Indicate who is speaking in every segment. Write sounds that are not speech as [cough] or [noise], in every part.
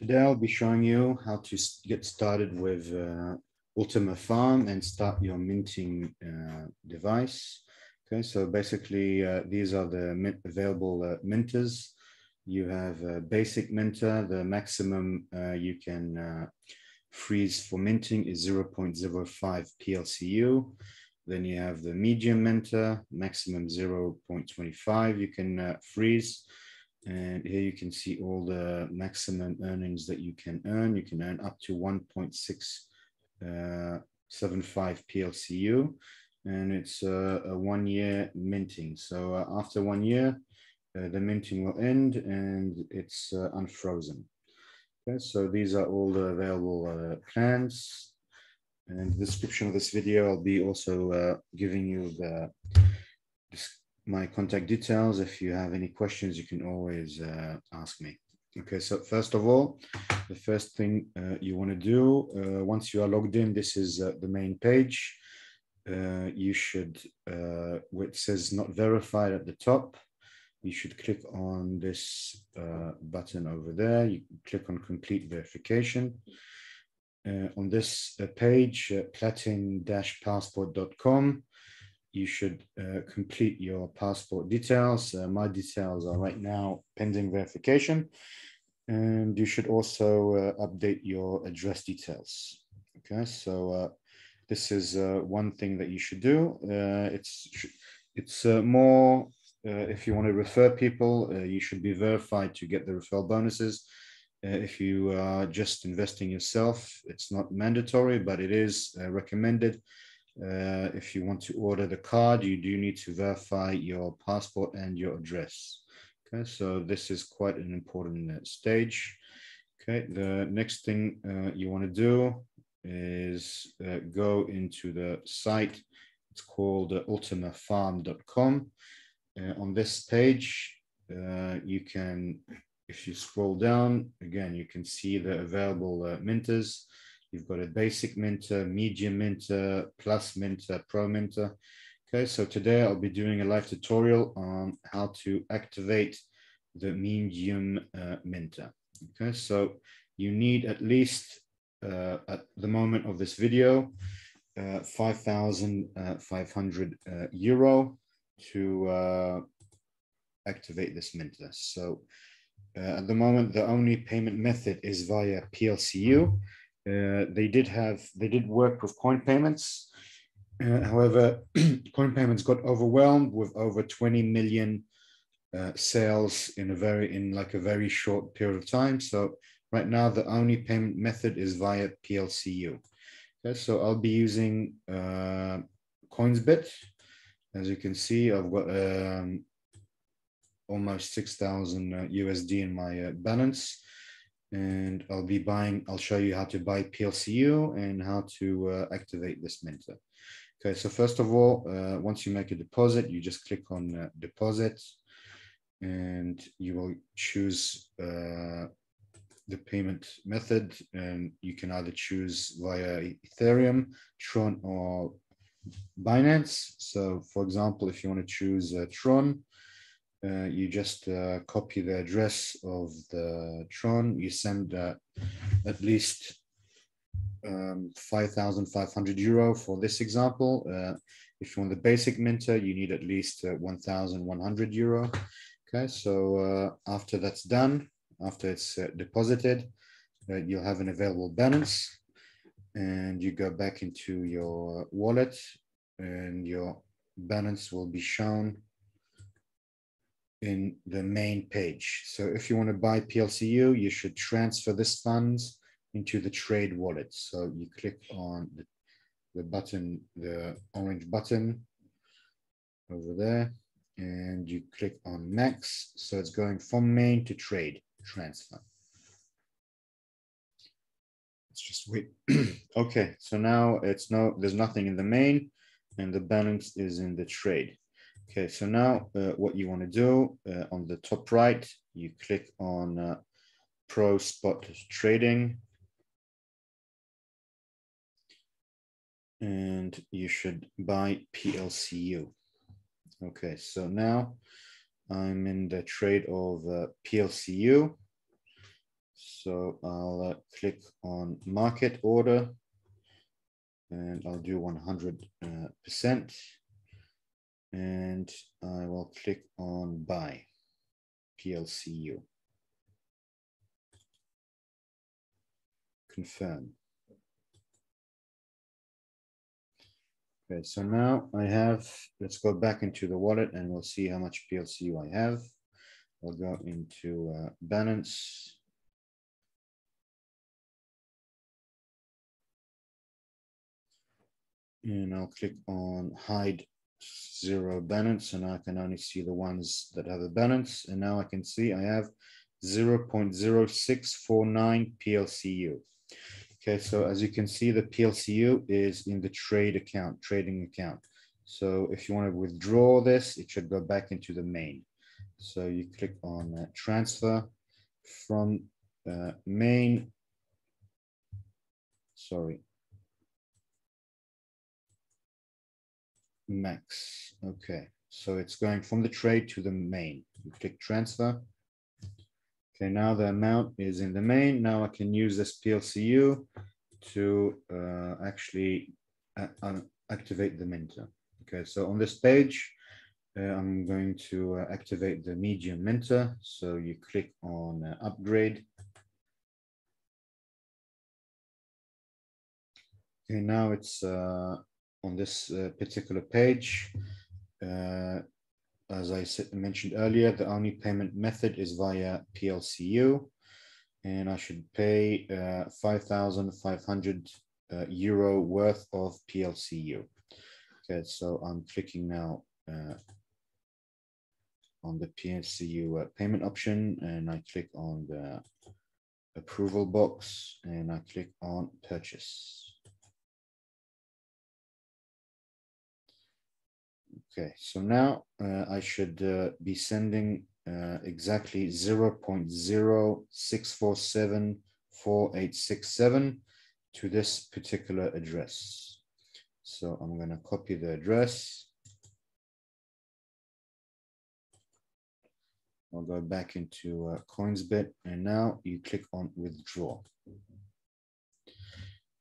Speaker 1: Today I'll be showing you how to get started with uh, Ultima Farm and start your minting uh, device. Okay, so basically uh, these are the available uh, minters. You have a basic minter, the maximum uh, you can uh, freeze for minting is 0.05 PLCU. Then you have the medium minter, maximum 0.25 you can freeze. And here you can see all the maximum earnings that you can earn. You can earn up to 1.675 uh, PLCU and it's a, a, one year minting. So uh, after one year, uh, the minting will end and it's uh, unfrozen. Okay, so these are all the available uh, plans. And the description of this video, I'll be also uh, giving you the my contact details. If you have any questions, you can always uh, ask me. Okay, so first of all, the first thing uh, you want to do, uh, once you are logged in, this is uh, the main page. Uh, you should, uh, which says not verified at the top, you should click on this button over there. You click on complete verification. on this page, platin-passport.com, you should uh, complete your passport details. Uh, my details are right now pending verification. And you should also uh, update your address details. Okay, so uh, this is uh, one thing that you should do. Uh, it's it's more, if you want to refer people, you should be verified to get the referral bonuses. if you are just investing yourself, it's not mandatory, but it is recommended uh, if you want to order the card, you do need to verify your passport and your address. Okay, so this is quite an important uh, stage. Okay, the next thing uh, you want to do is uh, go into the site. It's called uh, ultimafarm.com. Uh, on this page, you can, if you scroll down, again, you can see the available minters. You've got a basic minter, medium minter, plus minter, pro minter. Okay, so today I'll be doing a live tutorial on how to activate the medium uh, minter. Okay, so you need at least uh, at the moment of this video, uh, 5,500 uh, euro to uh, activate this minter. So uh, at the moment, the only payment method is via PLCU. Uh, they did have they did work with coin payments. Uh, however, [clears throat] coin payments got overwhelmed with over 20 million uh, sales in a very in like a very short period of time. So right now the only payment method is via PLCU. Okay, so I'll be using uh, CoinsBit. As you can see, I've got um, almost 6,000 USD in my uh, balance and I'll be buying, I'll show you how to buy PLCU and how to uh, activate this minter. Okay, so first of all, uh, once you make a deposit, you just click on uh, deposit and you will choose uh, the payment method and you can either choose via Ethereum, Tron or Binance. So for example, if you want to choose uh, Tron, uh, you just uh, copy the address of the Tron. You send uh, at least um, 5,500 euro for this example. Uh, if you want the basic minter, you need at least uh, 1,100 euro. Okay, so uh, after that's done, after it's deposited, you'll have an available balance and you go back into your wallet and your balance will be shown in the main page. So if you want to buy PLCU, you should transfer this funds into the trade wallet. So you click on the, the button, the orange button over there, and you click on max. So it's going from main to trade transfer. Let's just wait. [clears throat] okay, so now it's no, there's nothing in the main and the balance is in the trade. Okay, so now uh, what you want to do uh, on the top right, you click on uh, Pro Spot Trading. And you should buy PLCU. Okay, so now I'm in the trade of uh, PLCU. So I'll uh, click on market order and I'll do 100%. And I will click on buy PLCU. Confirm. Okay, so now I have, let's go back into the wallet and we'll see how much PLCU I have. I'll go into uh, balance. And I'll click on hide zero balance and I can only see the ones that have a balance. And now I can see I have 0.0649 PLCU. Okay, so as you can see, the PLCU is in the trade account, trading account. So if you want to withdraw this, it should go back into the main. So you click on uh, transfer from uh, main, sorry, max. Okay, so it's going from the trade to the main. You click transfer. Okay, now the amount is in the main. Now I can use this PLCU to uh, actually uh, activate the minter. Okay, so on this page, uh, I'm going to uh, activate the medium minter. So you click on uh, upgrade. Okay, now it's uh, on this uh, particular page. Uh, as I mentioned earlier, the only payment method is via PLCU, and I should pay 5,500 euro worth of PLCU. Okay, so I'm clicking now on the PLCU uh, payment option and I click on the approval box and I click on purchase. Okay, so now uh, I should uh, be sending uh, exactly 0 0.06474867 to this particular address. So I'm going to copy the address I'll go back into uh, CoinsBit and now you click on withdraw.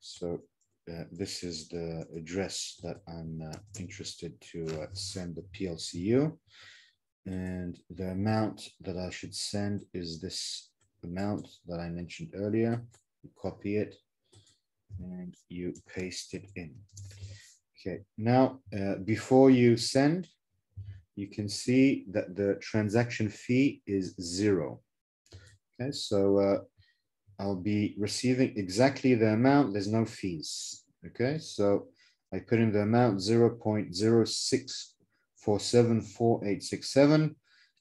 Speaker 1: So uh, this is the address that I'm uh, interested to uh, send the PLCU. And the amount that I should send is this amount that I mentioned earlier. You copy it and you paste it in. Okay, now uh, before you send, you can see that the transaction fee is zero. Okay, so uh, I'll be receiving exactly the amount, there's no fees. Okay, so I put in the amount 0 0.06474867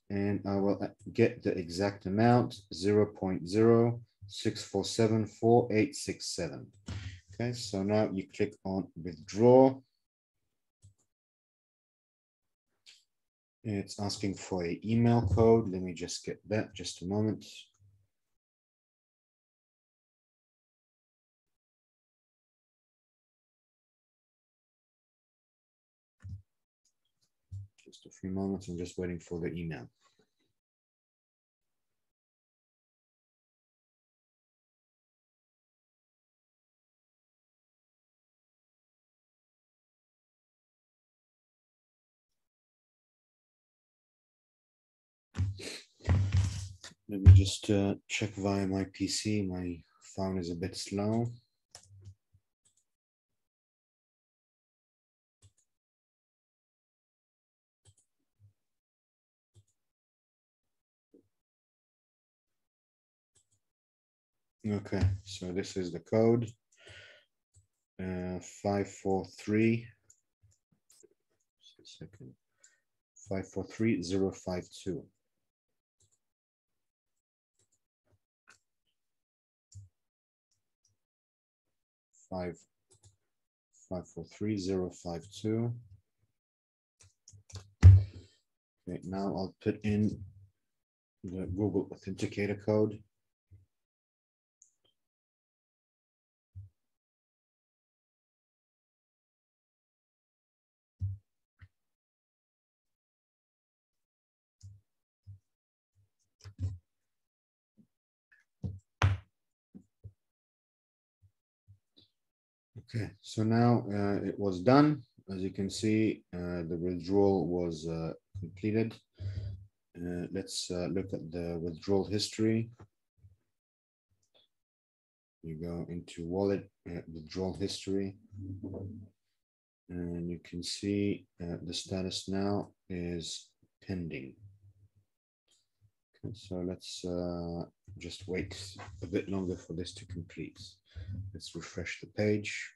Speaker 1: and I will get the exact amount 0 0.06474867. Okay, so now you click on withdraw It's asking for an email code. Let me just get that just a moment. Just a few moments. I'm just waiting for the email. Let me just uh, check via my PC. My phone is a bit slow. Okay, so this is the code. Uh, 543, second, 543052. five five four three zero five two. Okay, now I'll put in the Google Authenticator code. Okay, so now uh, it was done. As you can see, uh, the withdrawal was uh, completed. Uh, let's uh, look at the withdrawal history. You go into wallet uh, withdrawal history. And you can see the status now is pending. Okay, so let's just wait a bit longer for this to complete. Let's refresh the page.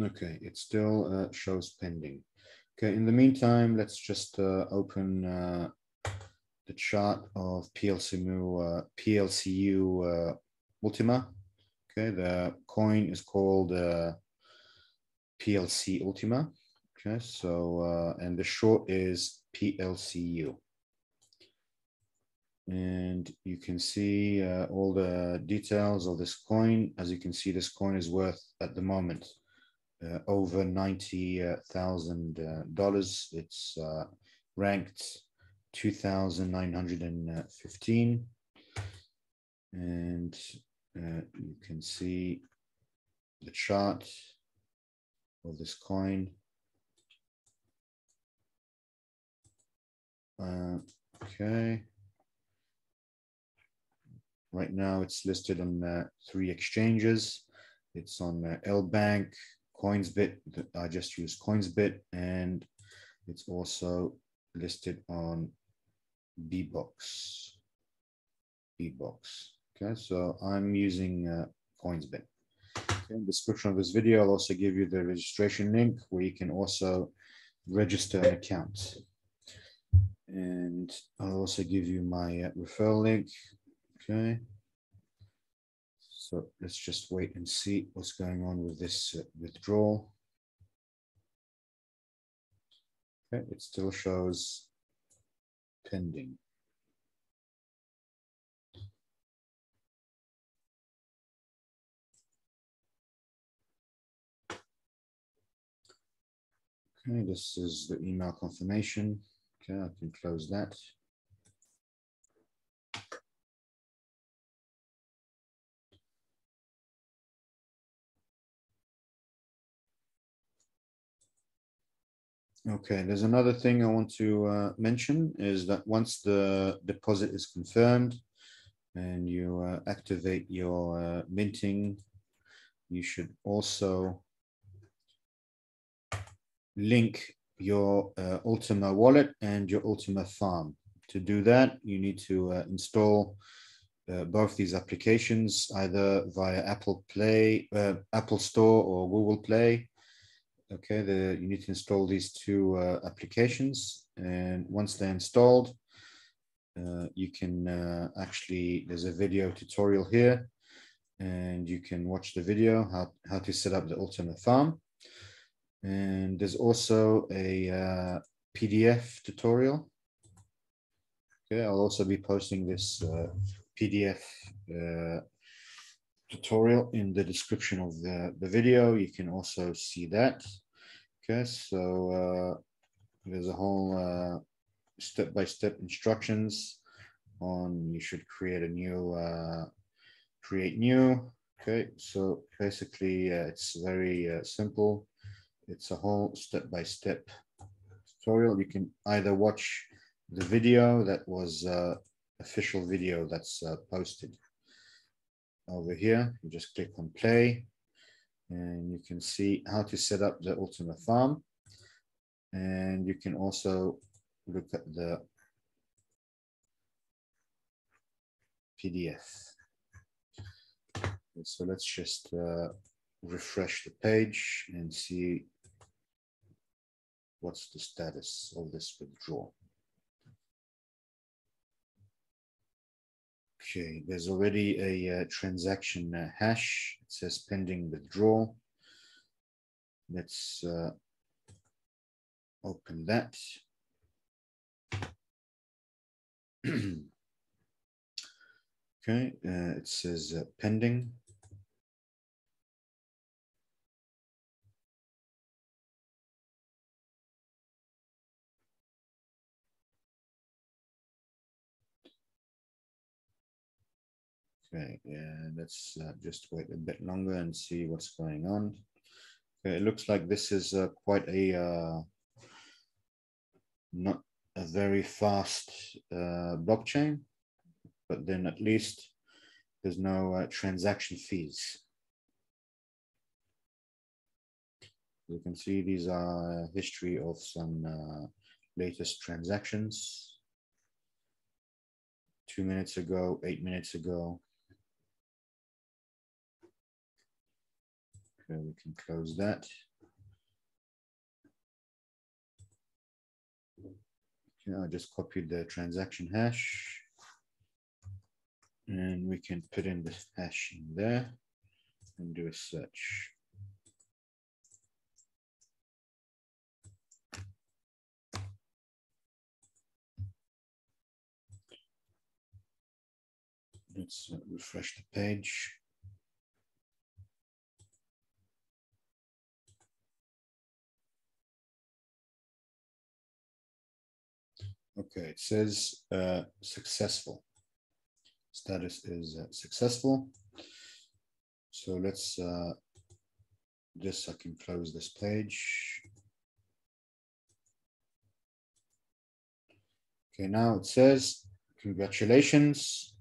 Speaker 1: Okay, it still uh, shows pending. Okay, in the meantime, let's just uh, open uh, the chart of PLCMU, uh, PLCU uh, Ultima. Okay, the coin is called uh, PLC Ultima. Okay, so, and the short is PLCU. And you can see all the details of this coin. As you can see, this coin is worth at the moment uh, over $90,000. Uh, it's uh, ranked 2,915. And uh, you can see the chart of this coin. Uh, okay. Right now it's listed on three exchanges. It's on uh, L Bank, Coinsbit, I just use Coinsbit and it's also listed on Bbox. Bbox. Okay, so I'm using uh, Coinsbit. In the description of this video, I'll also give you the registration link where you can also register an account. And I'll also give you my uh, referral link. Okay. So let's just wait and see what's going on with this uh, withdrawal. Okay, it still shows pending. Okay, this is the email confirmation. Okay, I can close that. Okay, there's another thing I want to uh, mention is that once the deposit is confirmed and you uh, activate your uh, minting, you should also link your uh, Ultima wallet and your Ultima farm. To do that, you need to uh, install uh, both these applications either via Apple Play, Apple Store or Google Play Okay, the, you need to install these two uh, applications. And once they're installed, uh, you can uh, actually, there's a video tutorial here and you can watch the video, how, how to set up the Ultima Farm. And there's also a uh, PDF tutorial. Okay, I'll also be posting this uh, PDF tutorial in the description of the, the video. You can also see that. Okay, so uh, there's a whole uh, step-by-step -step instructions on you should create a new, uh, create new. Okay, so basically uh, it's very uh, simple. It's a whole step-by-step -step tutorial. You can either watch the video that was uh, official video that's posted over here. You just click on play and you can see how to set up the Ultima Farm. And you can also look at the PDF. So let's just uh, refresh the page and see what's the status of this withdrawal. Okay, there's already a uh, transaction uh, hash. It says pending withdrawal. Let's uh, open that. [clears throat] okay, uh, it says uh, pending. Okay, yeah, let's uh, just wait a bit longer and see what's going on. Okay, it looks like this is uh, quite a uh, not a very fast uh, blockchain, but then at least there's no uh, transaction fees. You can see these are history of some uh, latest transactions. Two minutes ago, eight minutes ago. Okay, we can close that. Okay, I just copied the transaction hash. And we can put in the hash in there and do a search. Let's uh, refresh the page. Okay, it says uh, successful. Status is uh, successful. So let's uh, just I can close this page. Okay, now it says, congratulations,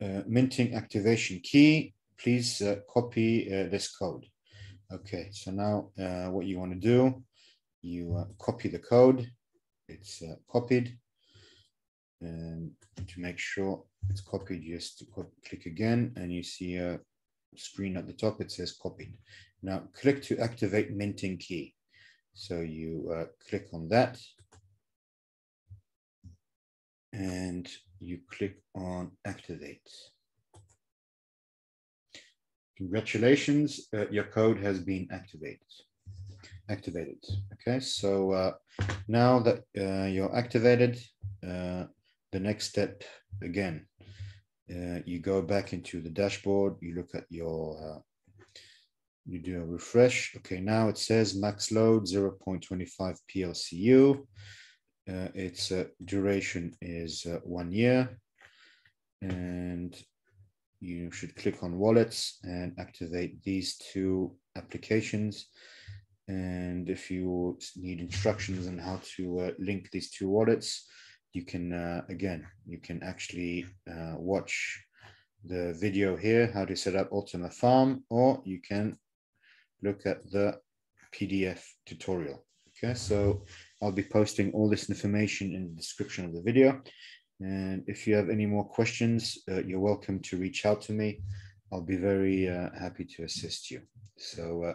Speaker 1: uh, minting activation key. Please uh, copy uh, this code. Okay, so now uh, what you want to do, you uh, copy the code. It's uh, copied. And to make sure it's copied, just click again and you see a screen at the top, it says copied. Now click to activate minting key. So you uh, click on that and you click on activate. Congratulations, uh, your code has been activated. Activated. Okay, so uh, now that uh, you're activated, uh, the next step again, uh, you go back into the dashboard, you look at your, uh, you do a refresh. Okay, now it says max load 0.25 PLCU. Uh, its duration is one year. And you should click on wallets and activate these two applications. And if you need instructions on how to uh, link these two wallets, you can, uh, again, you can actually uh, watch the video here, how to set up Ultima Farm, or you can look at the PDF tutorial. Okay, so I'll be posting all this information in the description of the video. And if you have any more questions, uh, you're welcome to reach out to me. I'll be very uh, happy to assist you. So uh,